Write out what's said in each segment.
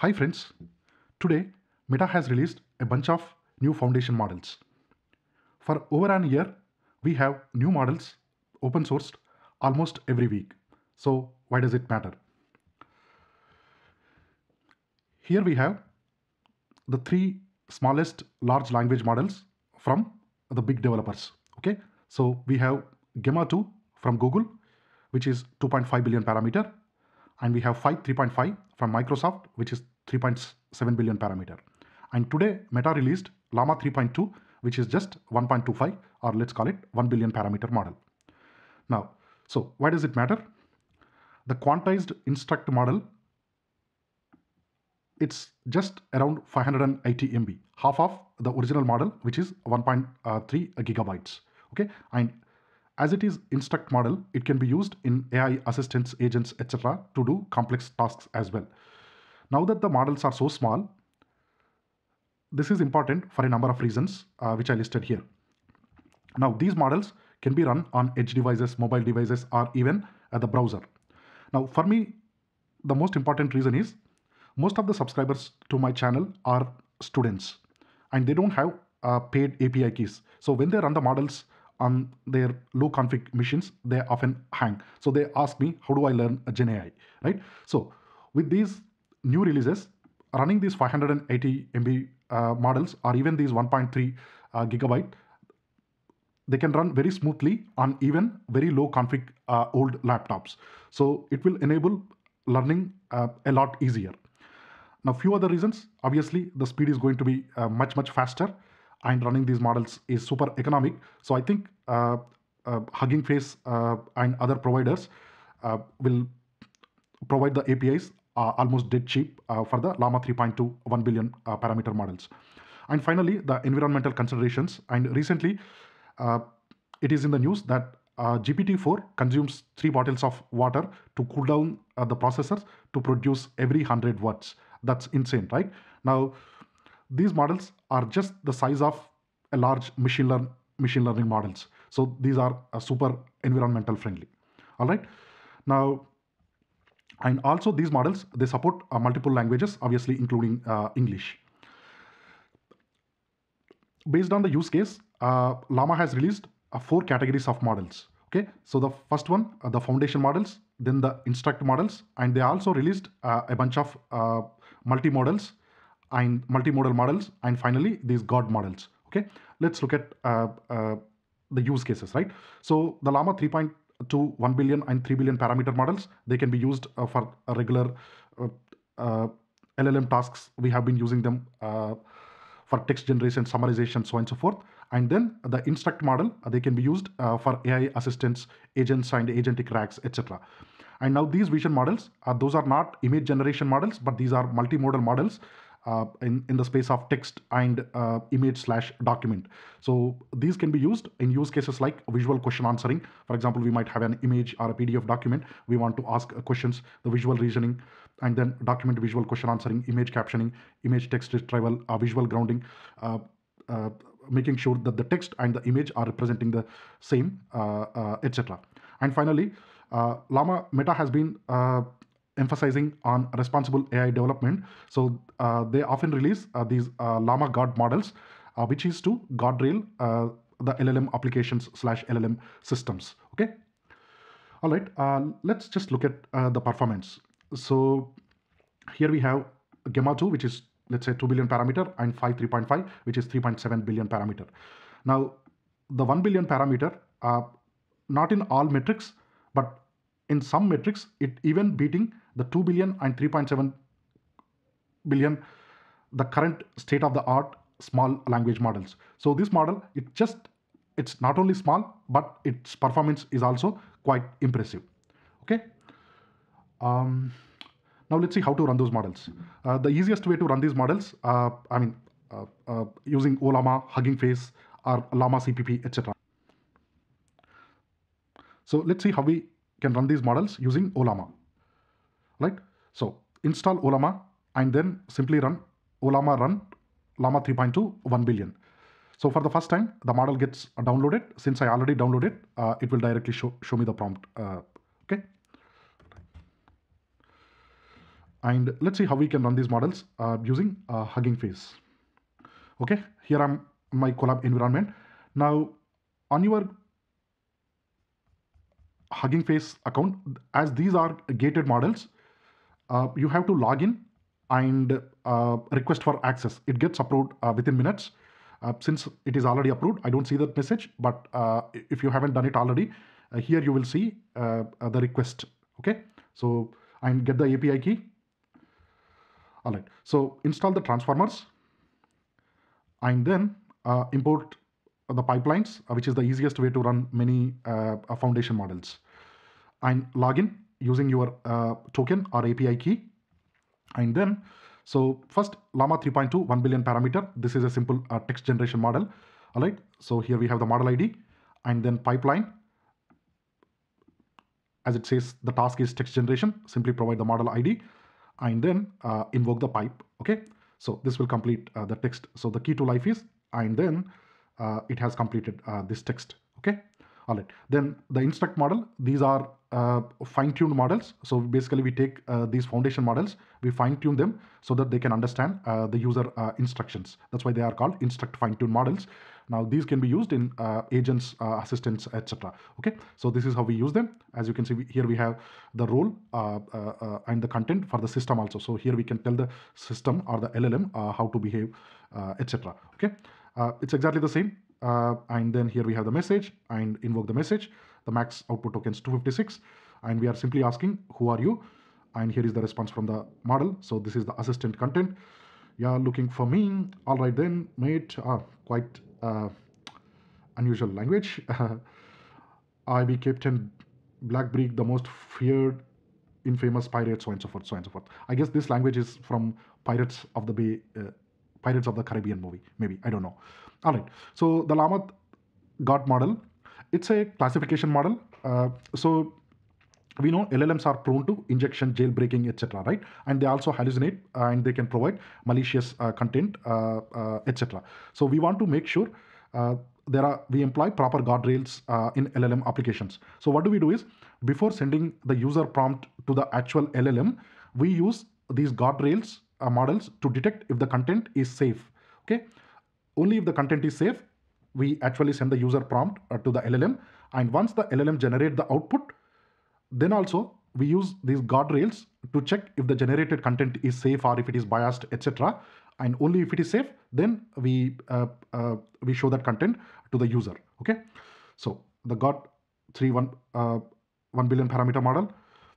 Hi friends, today Meta has released a bunch of new foundation models. For over an year, we have new models open sourced almost every week. So why does it matter? Here we have the three smallest large language models from the big developers. Okay, so we have Gemma 2 from Google, which is 2.5 billion parameter, and we have Phi 3.5 from Microsoft, which is 3.7 billion parameter. And today Meta released Llama 3.2, which is just 1.25, or let's call it 1 billion parameter model. Now, so why does it matter? The quantized instruct model it's just around 580 MB, half of the original model, which is 1.3 gigabytes. Okay, and as it is instruct model, it can be used in AI assistants, agents, etc. to do complex tasks as well. Now that the models are so small, this is important for a number of reasons, uh, which I listed here. Now, these models can be run on edge devices, mobile devices, or even at the browser. Now, for me, the most important reason is most of the subscribers to my channel are students and they don't have uh, paid API keys. So when they run the models on their low config machines, they often hang. So they ask me, how do I learn Gen AI, right? So with these new releases, running these 580 MB uh, models or even these 1.3 uh, gigabyte, they can run very smoothly on even very low config uh, old laptops. So it will enable learning uh, a lot easier. Now, few other reasons. Obviously, the speed is going to be uh, much, much faster and running these models is super economic. So I think uh, Hugging Face and other providers will provide the APIs Uh, almost dead cheap uh, for the Llama 3.2 1 billion uh, parameter models. And finally, the environmental considerations. And recently, it is in the news that GPT-4 consumes three bottles of water to cool down the processors to produce every 100 watts. That's insane, right? Now, these models are just the size of a large machine learn machine learning models. So these are uh, super environmental friendly. All right. Now, and also these models they support uh, multiple languages, obviously including uh, English. Based on the use case, uh, Llama has released uh, four categories of models. Okay, so the first one, the foundation models, then the instruct models, and they also released a bunch of multi models and multimodal models, and finally these Guard models. Okay, let's look at uh, uh, the use cases, right? So the Llama 3.2, 1 billion and 3 billion parameter models, they can be used uh, for a regular uh, uh, LLM tasks. We have been using them uh, for text generation, summarization, so on and so forth. And then the instruct model, they can be used for AI assistants, agents, and agentic RAGs, etc. And now these vision models, uh, those are not image generation models, but these are multimodal models uh, in, in the space of text and uh, image slash document. So these can be used in use cases like visual question answering. For example, we might have an image or a PDF document. We want to ask questions, the visual reasoning, and then document visual question answering, image captioning, image text retrieval, uh, visual grounding, uh, uh, making sure that the text and the image are representing the same, etc. And finally, uh, Llama Meta has been uh, emphasizing on responsible AI development. So uh, they often release uh, these uh, Llama Guard models, uh, which is to guardrail the LLM applications slash LLM systems. Okay. All right. let's just look at the performance. So here we have Gemma 2, which is let's say 2 billion parameter and Phi 3.5, which is 3.7 billion parameter. Now, the 1 billion parameter, uh, not in all metrics, but in some metrics, it even beating the 2 billion and 3.7 billion, the current state of the art small language models. So this model, it just, it's not only small, but its performance is also quite impressive. Okay. Um, now let's see how to run those models. Uh, the easiest way to run these models, uh, I mean, uh, uh using Ollama, Hugging Face, or Llama CPP, etc. So let's see how we can run these models using Ollama, right? So install Ollama and then simply run Ollama run Llama 3.2 1 billion. So for the first time, the model gets downloaded. Since I already downloaded, uh, it will directly show, show me the prompt. Uh, okay. And let's see how we can run these models uh, using Hugging Face. Okay, here I'm my Colab environment. Now on your Hugging Face account, as these are gated models, uh, you have to log in and uh, request for access. It gets approved uh, within minutes. Uh, since it is already approved, I don't see that message, but uh, if you haven't done it already, uh, here you will see the request. Okay, so and get the API key. All right, so install the transformers and then import the pipelines, which is the easiest way to run many foundation models. And login using your token or API key and then, so first Llama 3.2, 1 billion parameter. This is a simple uh, text generation model. All right. So here we have the model ID and then pipeline. As it says, the task is text generation. Simply provide the model ID and then uh, invoke the pipe. Okay. So this will complete uh, the text. So the key to life is, and then uh, it has completed uh, this text. Okay. All right. Then the instruct model, these are uh, fine-tuned models. So basically we take uh, these foundation models, we fine-tune them so that they can understand uh, the user uh, instructions. That's why they are called instruct fine-tuned models. Now these can be used in uh, agents, uh, assistants, etc. Okay, so this is how we use them. As you can see here we have the role and the content for the system also. So here we can tell the system or the LLM how to behave, etc. Okay, it's exactly the same. and then here we have the message and invoke the message. The max output token is 256 and we are simply asking who are you? And here is the response from the model. So this is the assistant content. Yeah looking for me. All right then mate. Uh, quite uh, unusual language. I be captain blackbeak the most feared infamous pirate so and so forth so and so forth. I guess this language is from pirates of the bay uh, pirates of the caribbean movie maybe i don't know all right so the llama Guard model it's a classification model. Uh, so we know LLMs are prone to injection, jailbreaking, etc. Right, and they also hallucinate and they can provide malicious uh, content, uh, uh etc. So we want to make sure uh, there are we employ proper guardrails uh, in LLM applications. So what do we do is before sending the user prompt to the actual LLM, we use these guardrails models to detect if the content is safe. Okay, only if the content is safe, we actually send the user prompt uh, to the LLM. And once the LLM generate the output, then also we use these guardrails to check if the generated content is safe or if it is biased, etc. And only if it is safe, then we uh, uh, we show that content to the user. Okay. So the Guard three one uh, one billion parameter model,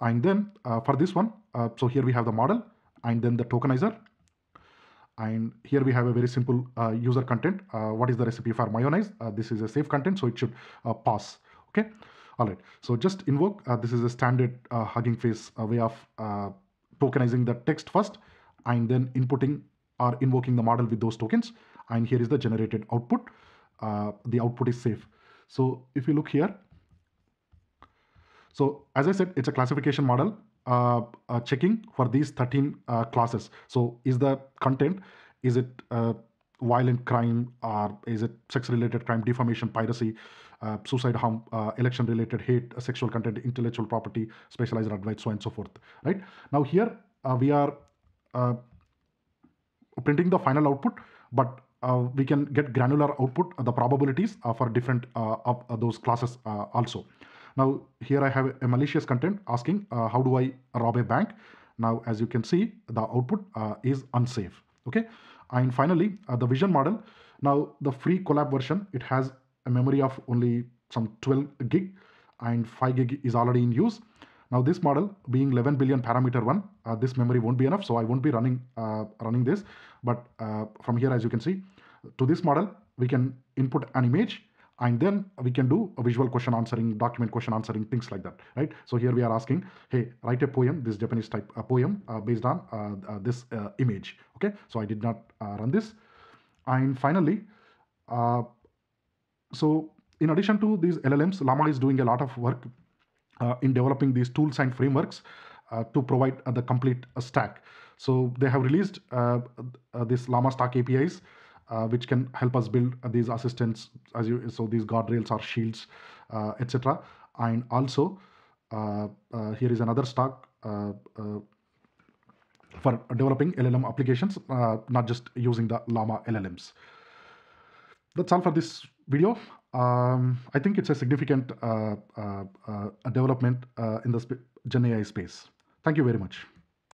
and then uh, for this one, uh, so here we have the model and then the tokenizer and here we have a very simple uh, user content. Uh, what is the recipe for mayonnaise? Uh, this is a safe content, so it should uh, pass. Okay. All right. So just invoke. Uh, this is a standard uh, Hugging Face way of tokenizing the text first and then inputting or invoking the model with those tokens. And here is the generated output. the output is safe. So if you look here, so as I said, it's a classification model uh, uh, checking for these 13 uh, classes. So is the content, is it violent crime or is it sex related crime, defamation, piracy, uh, suicide harm, uh, election related hate, uh, sexual content, intellectual property, specialized advice, so and so forth. Right now, here we are printing the final output, but we can get granular output, the probabilities for different of those classes also. Now here I have a malicious content asking uh, how do I rob a bank. Now as you can see the output uh, is unsafe. Okay. And finally uh, the vision model. Now the free Colab version it has a memory of only some 12 gig and 5 gig is already in use. Now this model being 11 billion parameter one, uh, this memory won't be enough. So I won't be running uh, running this. But uh, from here, as you can see, to this model, we can input an image and then we can do a visual question answering document question answering things like that right? So here we are asking hey write a poem this japanese type a poem uh, based on uh, uh, this uh, image okay? So i did not uh, run this. And finally so in addition to these llms llama is doing a lot of work in developing these tools and frameworks to provide the complete stack. So they have released this llama stack apis uh, which can help us build these assistants as you so these guardrails or shields uh, etc and also uh, uh, here is another stack for developing LLM applications, not just using the Llama LLMs. That's all for this video. Um, I think it's a significant uh, uh, uh, development in the sp- Gen AI space. Thank you very much.